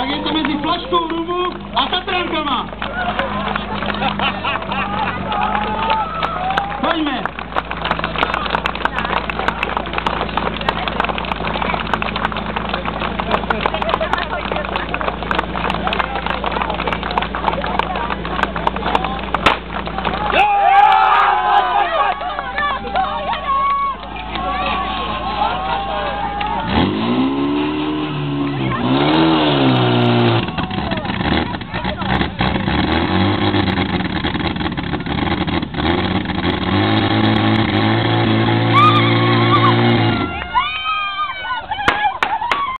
Tak je flash mezi flaškou rumu a Tatránkama.